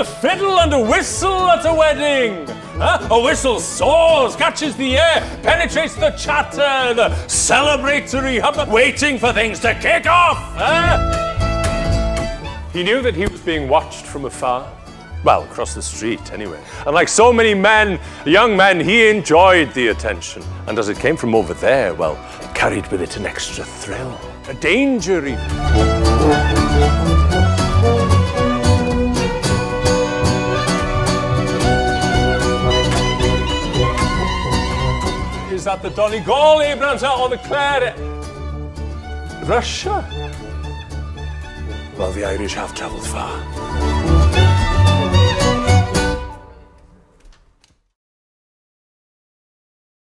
a fiddle and a whistle at a wedding. Huh? A whistle soars, catches the air, penetrates the chatter, the celebratory hubbub, waiting for things to kick off. Huh? He knew that he was being watched from afar. Well, across the street, anyway. And like so many men, young men, he enjoyed the attention. And as it came from over there, well, carried with it an extra thrill, a danger even. Is that the Donegal, Abrams, or the Clare? Russia? Well, the Irish have travelled far.